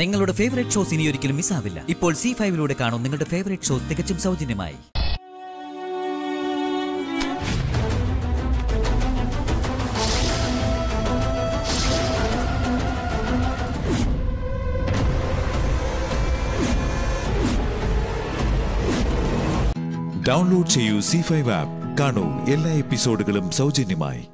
നിങ്ങളുടെ favourite shows ഇനി ഒരിക്കലും മിസ്സാവില്ല ഇപ്പോൾ സി ഫൈവിലൂടെ കാണും നിങ്ങളുടെ ഫേവറേറ്റ് ഷോസ് തികച്ചും സൗജന്യമായി. ഡൗൺലോഡ് ചെയ്യൂ സി ഫൈവ് ആപ്പ് കാണൂ എല്ലാ എപ്പിസോഡുകളും സൗജന്യമായി.